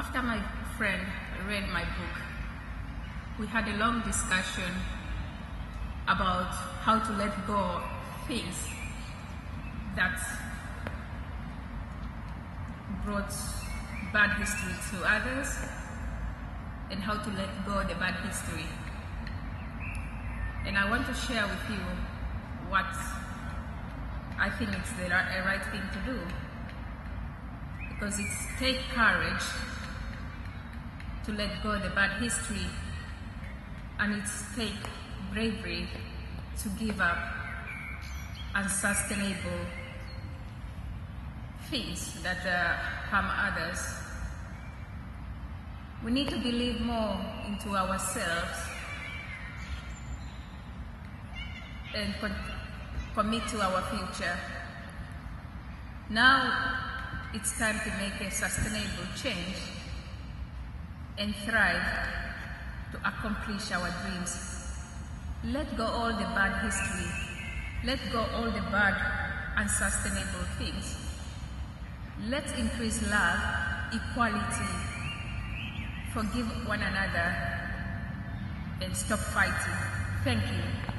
After my friend read my book, we had a long discussion about how to let go of things that brought bad history to others and how to let go of the bad history. And I want to share with you what I think it's the right, right thing to do. Because it takes courage to let go the bad history and it takes bravery to give up unsustainable things that uh, harm others. We need to believe more into ourselves and commit to our future. Now it's time to make a sustainable change and thrive to accomplish our dreams. Let go all the bad history. Let go all the bad unsustainable things. Let's increase love, equality, forgive one another, and stop fighting. Thank you.